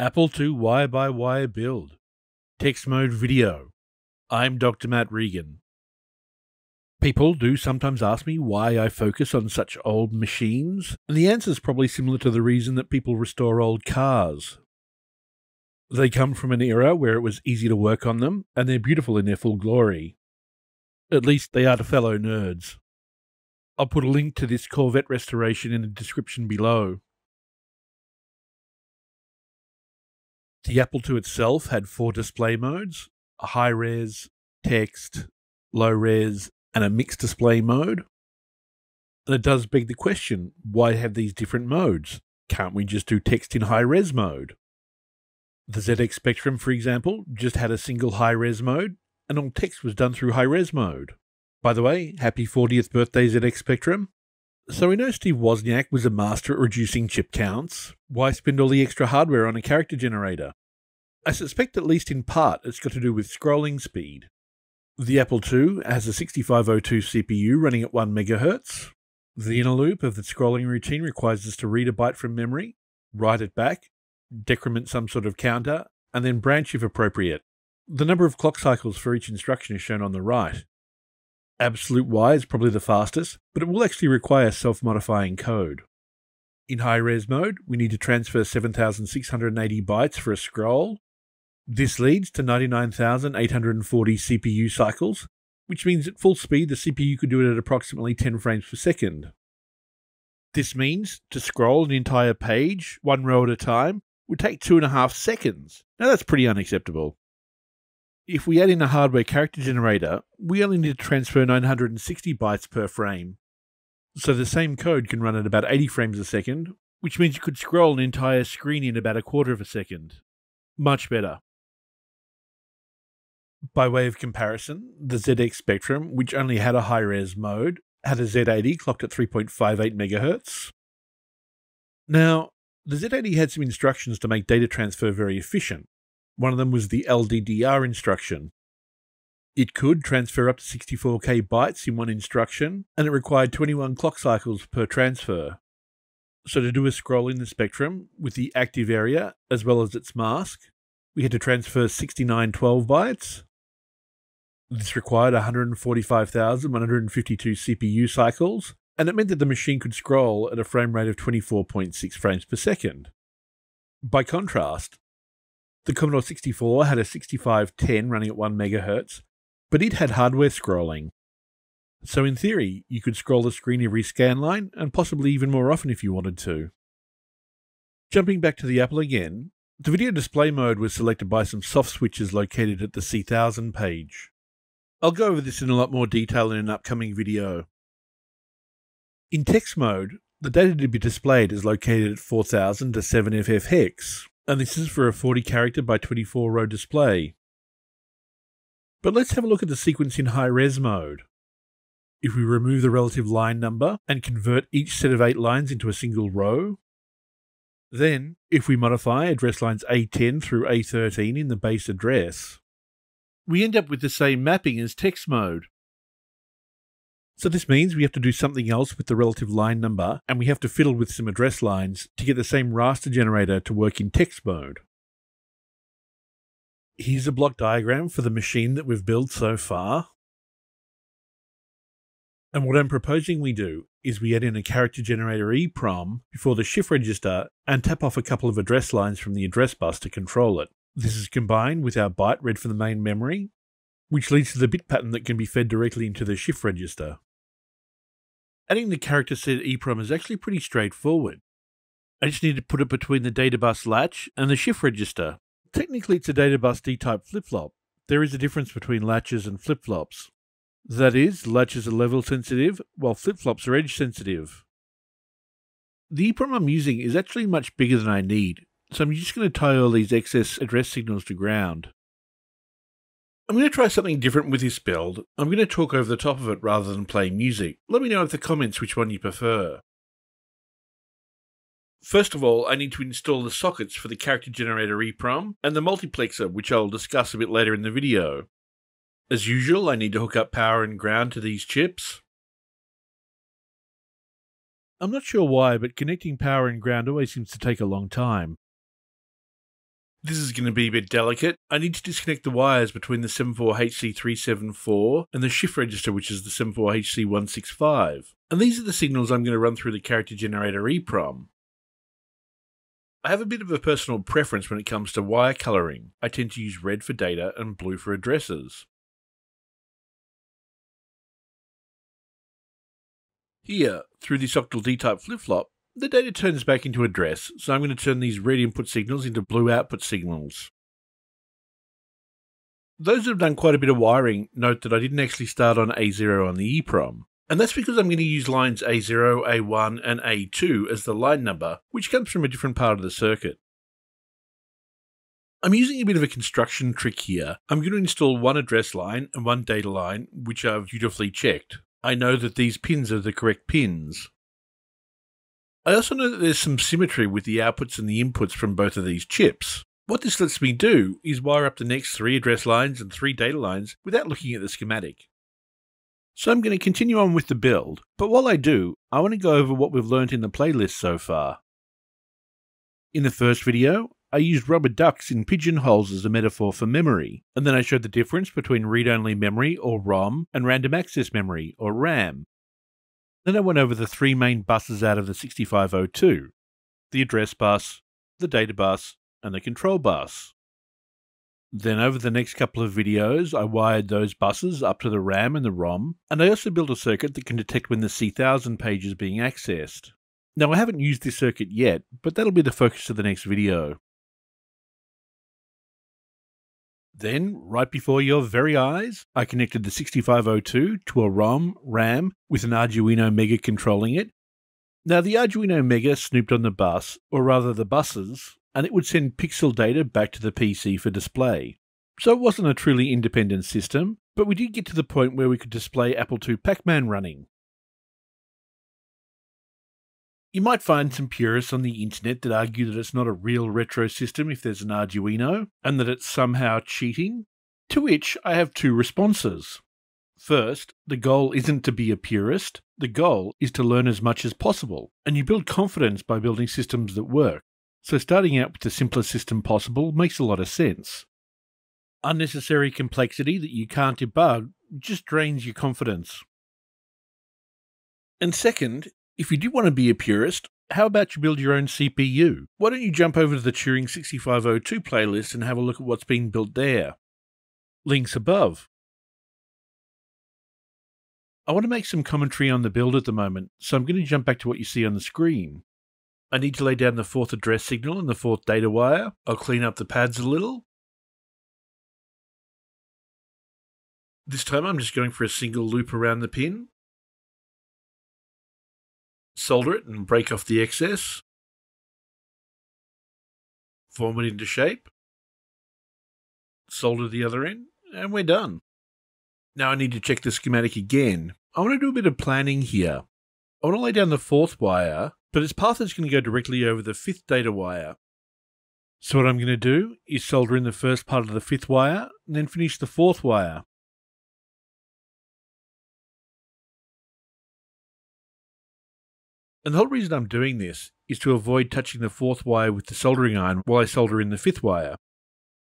Apple II wire by wire build. Text mode video. I'm Dr. Matt Regan. People do sometimes ask me why I focus on such old machines, and the answer is probably similar to the reason that people restore old cars. They come from an era where it was easy to work on them, and they're beautiful in their full glory. At least they are to fellow nerds. I'll put a link to this Corvette restoration in the description below. The Apple II itself had four display modes a high res, text, low res, and a mixed display mode. And it does beg the question why have these different modes? Can't we just do text in high res mode? The ZX Spectrum, for example, just had a single high res mode, and all text was done through high res mode. By the way, happy 40th birthday, ZX Spectrum. So we know Steve Wozniak was a master at reducing chip counts. Why spend all the extra hardware on a character generator? I suspect, at least in part, it's got to do with scrolling speed. The Apple II has a 6502 CPU running at 1 MHz. The inner loop of the scrolling routine requires us to read a byte from memory, write it back, decrement some sort of counter, and then branch if appropriate. The number of clock cycles for each instruction is shown on the right. Absolute Y is probably the fastest, but it will actually require self modifying code. In high res mode, we need to transfer 7680 bytes for a scroll. This leads to 99,840 CPU cycles, which means at full speed the CPU could do it at approximately 10 frames per second. This means to scroll an entire page, one row at a time, would take two and a half seconds. Now that's pretty unacceptable. If we add in a hardware character generator, we only need to transfer 960 bytes per frame. So the same code can run at about 80 frames a second, which means you could scroll an entire screen in about a quarter of a second. Much better. By way of comparison, the ZX Spectrum, which only had a high res mode, had a Z80 clocked at 3.58 MHz. Now, the Z80 had some instructions to make data transfer very efficient, one of them was the LDDR instruction. It could transfer up to 64k bytes in one instruction, and it required 21 clock cycles per transfer. So, to do a scroll in the spectrum with the active area as well as its mask, we had to transfer 6912 bytes. This required 145,152 CPU cycles, and it meant that the machine could scroll at a frame rate of 24.6 frames per second. By contrast, the Commodore 64 had a 6510 running at 1 MHz, but it had hardware scrolling. So, in theory, you could scroll the screen every scan line, and possibly even more often if you wanted to. Jumping back to the Apple again, the video display mode was selected by some soft switches located at the C1000 page. I'll go over this in a lot more detail in an upcoming video. In text mode, the data to be displayed is located at 4000 to 7FF hex, and this is for a 40 character by 24 row display. But let's have a look at the sequence in high res mode. If we remove the relative line number and convert each set of 8 lines into a single row, then if we modify address lines A10 through A13 in the base address, we end up with the same mapping as text mode, so this means we have to do something else with the relative line number, and we have to fiddle with some address lines to get the same raster generator to work in text mode. Here's a block diagram for the machine that we've built so far. And what I'm proposing we do is we add in a character generator EEPROM before the shift register and tap off a couple of address lines from the address bus to control it. This is combined with our byte read from the main memory, which leads to the bit pattern that can be fed directly into the shift register. Adding the character set EEPROM is actually pretty straightforward. I just need to put it between the data bus latch and the shift register. Technically, it's a data bus D type flip flop. There is a difference between latches and flip flops. That is, latches are level sensitive, while flip flops are edge sensitive. The EEPROM I'm using is actually much bigger than I need, so I'm just going to tie all these excess address signals to ground. I'm going to try something different with this build. I'm going to talk over the top of it rather than play music. Let me know in the comments which one you prefer. First of all, I need to install the sockets for the character generator EEPROM and the multiplexer, which I'll discuss a bit later in the video. As usual, I need to hook up power and ground to these chips. I'm not sure why, but connecting power and ground always seems to take a long time. This is going to be a bit delicate. I need to disconnect the wires between the 74HC374 and the shift register, which is the 74HC165. And these are the signals I'm going to run through the character generator EEPROM. I have a bit of a personal preference when it comes to wire colouring. I tend to use red for data and blue for addresses. Here, through this octal D-type flip-flop, the data turns back into address, so I'm going to turn these red input signals into blue output signals. Those who have done quite a bit of wiring note that I didn't actually start on A0 on the EEPROM, and that's because I'm going to use lines A0, A1 and A2 as the line number, which comes from a different part of the circuit. I'm using a bit of a construction trick here. I'm going to install one address line and one data line, which I've beautifully checked. I know that these pins are the correct pins. I also know that there's some symmetry with the outputs and the inputs from both of these chips. What this lets me do is wire up the next three address lines and three data lines without looking at the schematic. So I'm going to continue on with the build, but while I do, I want to go over what we've learnt in the playlist so far. In the first video, I used rubber ducks in pigeonholes as a metaphor for memory, and then I showed the difference between read-only memory, or ROM, and random access memory, or RAM. Then I went over the three main buses out of the 6502 the address bus, the data bus, and the control bus. Then over the next couple of videos, I wired those buses up to the RAM and the ROM, and I also built a circuit that can detect when the C1000 page is being accessed. Now I haven't used this circuit yet, but that'll be the focus of the next video. Then, right before your very eyes, I connected the 6502 to a ROM RAM with an Arduino Mega controlling it. Now, the Arduino Mega snooped on the bus, or rather the buses, and it would send pixel data back to the PC for display. So it wasn't a truly independent system, but we did get to the point where we could display Apple II Pac Man running. You might find some purists on the internet that argue that it's not a real retro system if there's an Arduino, and that it's somehow cheating. To which I have two responses. First, the goal isn't to be a purist, the goal is to learn as much as possible, and you build confidence by building systems that work. So starting out with the simplest system possible makes a lot of sense. Unnecessary complexity that you can't debug just drains your confidence. And second, if you do want to be a purist, how about you build your own CPU? Why don't you jump over to the Turing 6502 playlist and have a look at what's being built there? Links above. I want to make some commentary on the build at the moment, so I'm going to jump back to what you see on the screen. I need to lay down the fourth address signal and the fourth data wire. I'll clean up the pads a little. This time I'm just going for a single loop around the pin solder it and break off the excess, form it into shape, solder the other end, and we're done. Now I need to check the schematic again. I want to do a bit of planning here. I want to lay down the fourth wire, but its path is going to go directly over the fifth data wire. So what I'm going to do is solder in the first part of the fifth wire, and then finish the fourth wire. And the whole reason I'm doing this is to avoid touching the fourth wire with the soldering iron while I solder in the fifth wire.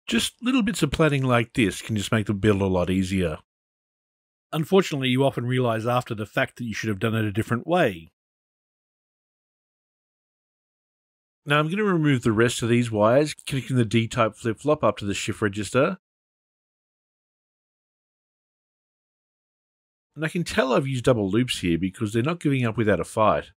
Just little bits of planning like this can just make the build a lot easier. Unfortunately, you often realize after the fact that you should have done it a different way. Now I'm going to remove the rest of these wires, connecting the D-type flip-flop up to the shift register. And I can tell I've used double loops here because they're not giving up without a fight.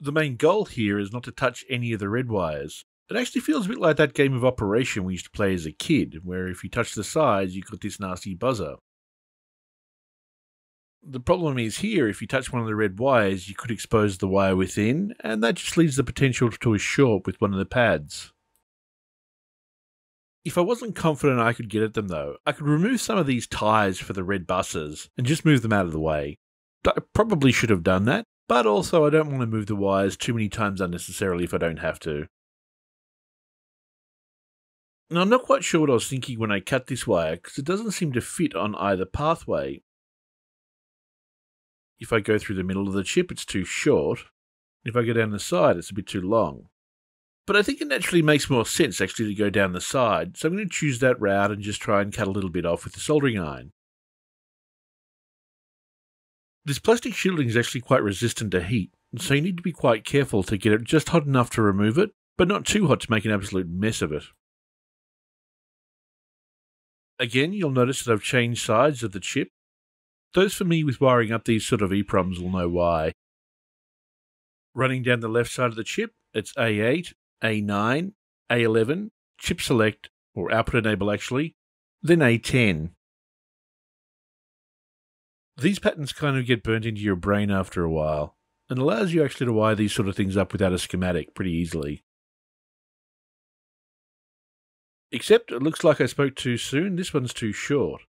The main goal here is not to touch any of the red wires. It actually feels a bit like that game of Operation we used to play as a kid, where if you touch the sides, you got this nasty buzzer. The problem is here, if you touch one of the red wires, you could expose the wire within, and that just leaves the potential to a short with one of the pads. If I wasn't confident I could get at them though, I could remove some of these ties for the red buses and just move them out of the way. I probably should have done that, but also, I don't want to move the wires too many times unnecessarily if I don't have to. Now, I'm not quite sure what I was thinking when I cut this wire, because it doesn't seem to fit on either pathway. If I go through the middle of the chip, it's too short. If I go down the side, it's a bit too long. But I think it naturally makes more sense actually to go down the side, so I'm going to choose that route and just try and cut a little bit off with the soldering iron. This plastic shielding is actually quite resistant to heat, so you need to be quite careful to get it just hot enough to remove it, but not too hot to make an absolute mess of it. Again, you'll notice that I've changed sides of the chip. Those me with wiring up these sort of EPROMs will know why. Running down the left side of the chip, it's A8, A9, A11, chip select, or output enable actually, then A10. These patterns kind of get burnt into your brain after a while, and allows you actually to wire these sort of things up without a schematic pretty easily. Except it looks like I spoke too soon, this one's too short.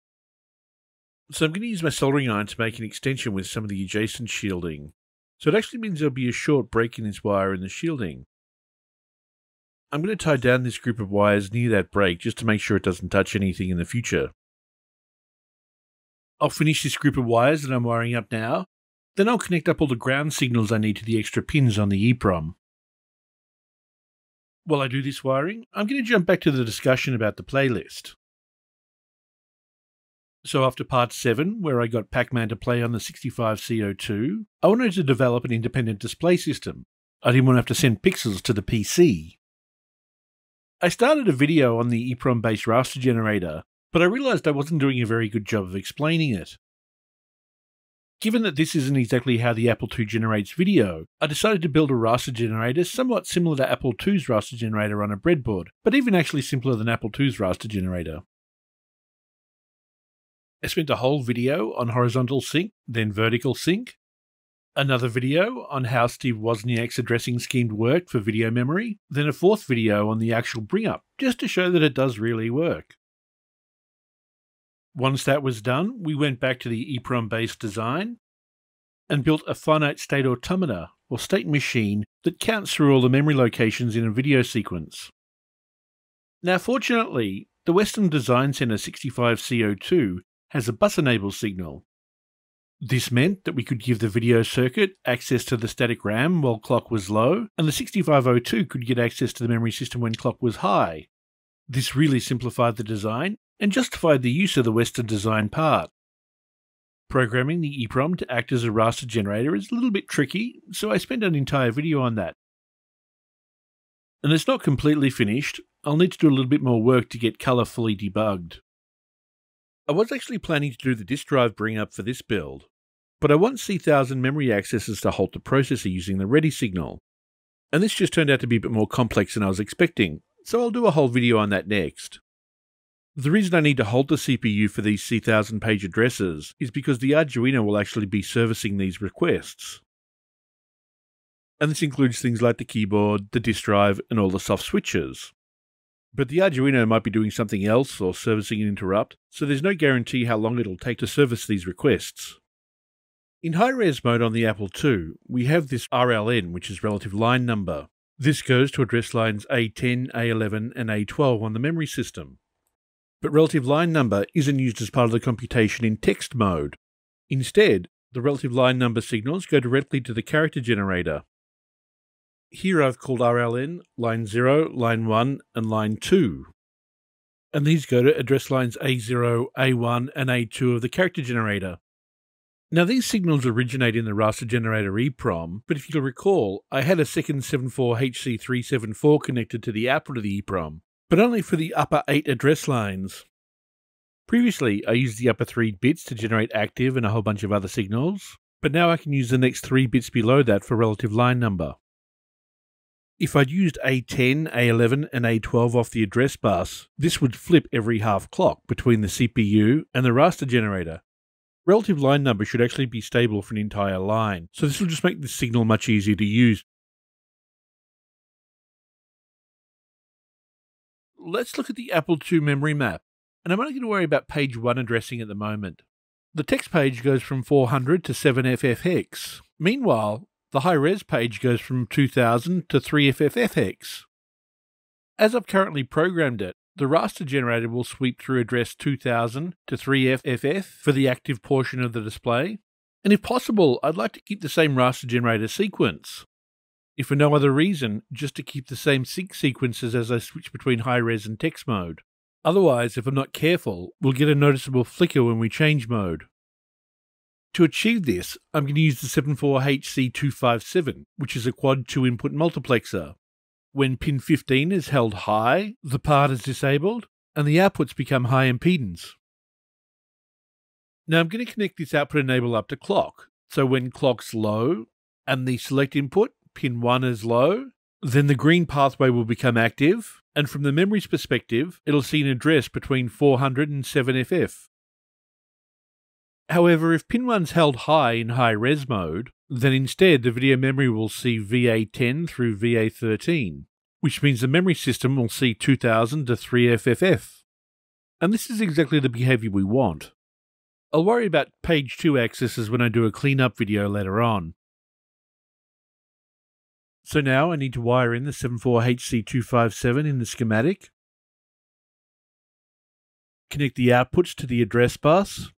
So I'm going to use my soldering iron to make an extension with some of the adjacent shielding. So it actually means there'll be a short break in this wire in the shielding. I'm going to tie down this group of wires near that break just to make sure it doesn't touch anything in the future. I'll finish this group of wires that I'm wiring up now, then I'll connect up all the ground signals I need to the extra pins on the EEPROM. While I do this wiring, I'm going to jump back to the discussion about the playlist. So after part 7, where I got Pac-Man to play on the 65C02, I wanted to develop an independent display system. I didn't want to have to send pixels to the PC. I started a video on the EEPROM-based raster generator, but I realised I wasn't doing a very good job of explaining it. Given that this isn't exactly how the Apple II generates video, I decided to build a raster generator somewhat similar to Apple II's raster generator on a breadboard, but even actually simpler than Apple II's raster generator. I spent a whole video on horizontal sync, then vertical sync, another video on how Steve Wozniak's addressing scheme worked for video memory, then a fourth video on the actual bring up, just to show that it does really work. Once that was done, we went back to the EEPROM based design and built a finite state automata or state machine that counts through all the memory locations in a video sequence. Now, fortunately, the Western Design Center 65C02 has a bus enable signal, this meant that we could give the video circuit access to the static RAM while clock was low, and the 6502 could get access to the memory system when clock was high. This really simplified the design and justified the use of the Western design part. Programming the EEPROM to act as a raster generator is a little bit tricky, so I spent an entire video on that. And it's not completely finished, I'll need to do a little bit more work to get colour fully debugged. I was actually planning to do the disk drive bring up for this build, but I want C1000 memory accesses to halt the processor using the ready signal. And this just turned out to be a bit more complex than I was expecting, so I'll do a whole video on that next. The reason I need to hold the CPU for these C1000 page addresses is because the Arduino will actually be servicing these requests. And this includes things like the keyboard, the disk drive, and all the soft switches. But the Arduino might be doing something else or servicing an interrupt, so there's no guarantee how long it'll take to service these requests. In high res mode on the Apple II, we have this RLN, which is relative line number. This goes to address lines A10, A11, and A12 on the memory system. But relative line number isn't used as part of the computation in text mode. Instead, the relative line number signals go directly to the character generator. Here I've called RLN line 0, line 1, and line 2. And these go to address lines A0, A1, and A2 of the character generator. Now, these signals originate in the raster generator EEPROM, but if you'll recall, I had a second 74HC374 connected to the output of the EEPROM, but only for the upper 8 address lines. Previously, I used the upper 3 bits to generate active and a whole bunch of other signals, but now I can use the next 3 bits below that for relative line number. If I'd used A10, A11, and A12 off the address bus, this would flip every half clock between the CPU and the raster generator, Relative line number should actually be stable for an entire line, so this will just make the signal much easier to use. Let's look at the Apple II memory map, and I'm only going to worry about page 1 addressing at the moment. The text page goes from 400 to 7FF hex. Meanwhile, the high res page goes from 2000 to 3FFF hex. As I've currently programmed it, the raster generator will sweep through address 2000 to 3FFF for the active portion of the display. And if possible, I'd like to keep the same raster generator sequence. If for no other reason, just to keep the same sync sequences as I switch between high res and text mode. Otherwise, if I'm not careful, we'll get a noticeable flicker when we change mode. To achieve this, I'm going to use the 74HC257, which is a quad 2 input multiplexer. When pin 15 is held high, the part is disabled, and the outputs become high impedance. Now I'm going to connect this output enable up to clock, so when clock's low and the select input, pin 1 is low, then the green pathway will become active, and from the memory's perspective, it'll see an address between 400 and 7FF. However, if pin 1's held high in high res mode, then instead the video memory will see VA10 through VA13, which means the memory system will see 2000 to 3FFF. And this is exactly the behavior we want. I'll worry about page 2 accesses when I do a cleanup video later on. So now I need to wire in the 74HC257 in the schematic, connect the outputs to the address bus,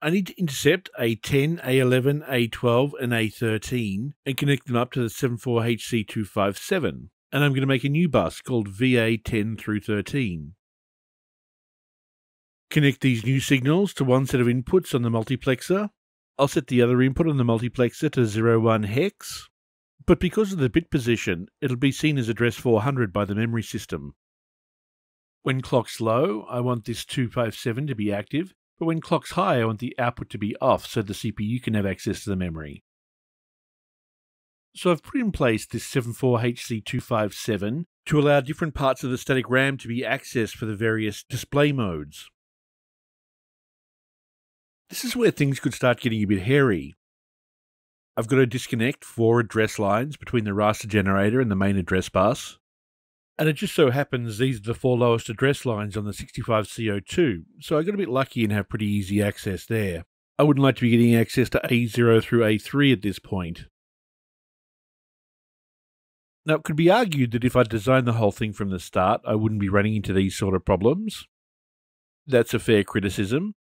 I need to intercept A10, A11, A12, and A13 and connect them up to the 74HC257. And I'm going to make a new bus called VA10 through 13. Connect these new signals to one set of inputs on the multiplexer. I'll set the other input on the multiplexer to 01 hex, but because of the bit position, it'll be seen as address 400 by the memory system. When clock's low, I want this 257 to be active, but when clock's high, I want the output to be off so the CPU can have access to the memory. So I've put in place this 74HC257 to allow different parts of the static RAM to be accessed for the various display modes. This is where things could start getting a bit hairy. I've got to disconnect four address lines between the raster generator and the main address bus. And it just so happens these are the four lowest address lines on the 65C02, so I got a bit lucky and have pretty easy access there. I wouldn't like to be getting access to A0 through A3 at this point. Now, it could be argued that if I designed the whole thing from the start, I wouldn't be running into these sort of problems. That's a fair criticism.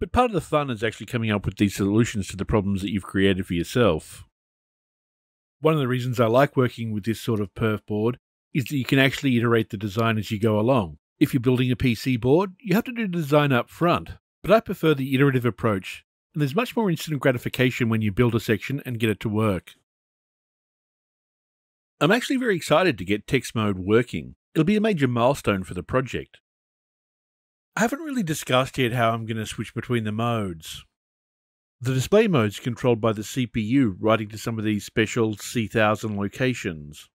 But part of the fun is actually coming up with these solutions to the problems that you've created for yourself. One of the reasons I like working with this sort of perf board is that you can actually iterate the design as you go along. If you're building a PC board, you have to do the design up front, but I prefer the iterative approach, and there's much more instant gratification when you build a section and get it to work. I'm actually very excited to get text mode working. It'll be a major milestone for the project. I haven't really discussed yet how I'm going to switch between the modes. The display mode is controlled by the CPU writing to some of these special C1000 locations.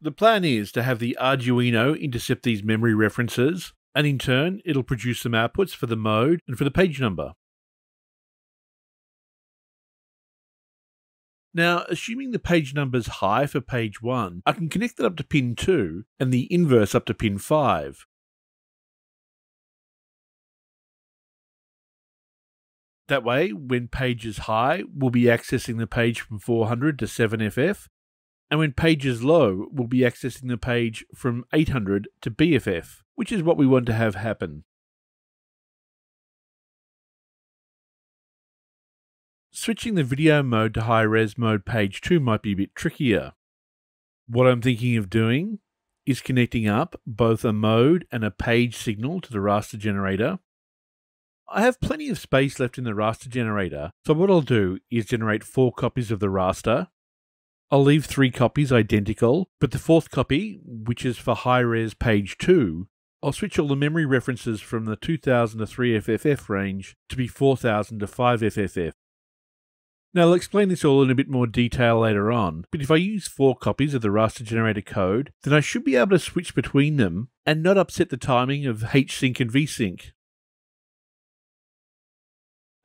The plan is to have the Arduino intercept these memory references, and in turn, it'll produce some outputs for the mode and for the page number. Now, assuming the page number's high for page 1, I can connect that up to pin 2 and the inverse up to pin 5. That way, when page is high, we'll be accessing the page from 400 to 7FF, and when page is low, we'll be accessing the page from 800 to BFF, which is what we want to have happen. Switching the video mode to high res mode page 2 might be a bit trickier. What I'm thinking of doing is connecting up both a mode and a page signal to the raster generator. I have plenty of space left in the raster generator, so what I'll do is generate four copies of the raster I'll leave three copies identical, but the fourth copy, which is for high res page 2, I'll switch all the memory references from the 2000 to 3FFF range to be 4000 to 5FFF. Now, I'll explain this all in a bit more detail later on, but if I use four copies of the raster generator code, then I should be able to switch between them and not upset the timing of HSync and VSync.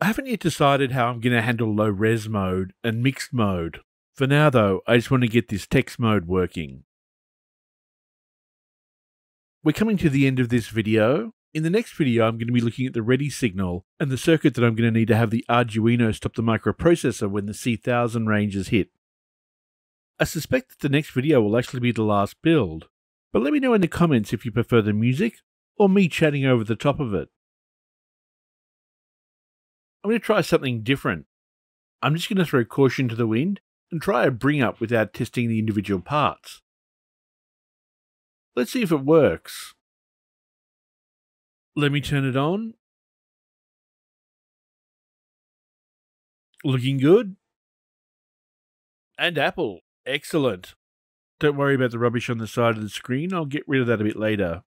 I haven't yet decided how I'm going to handle low res mode and mixed mode. For now, though, I just want to get this text mode working. We're coming to the end of this video. In the next video, I'm going to be looking at the ready signal and the circuit that I'm going to need to have the Arduino stop the microprocessor when the C1000 range is hit. I suspect that the next video will actually be the last build, but let me know in the comments if you prefer the music or me chatting over the top of it. I'm going to try something different. I'm just going to throw caution to the wind and try a bring up without testing the individual parts. Let's see if it works. Let me turn it on. Looking good. And Apple. Excellent. Don't worry about the rubbish on the side of the screen. I'll get rid of that a bit later.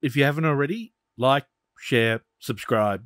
If you haven't already, like, share, subscribe.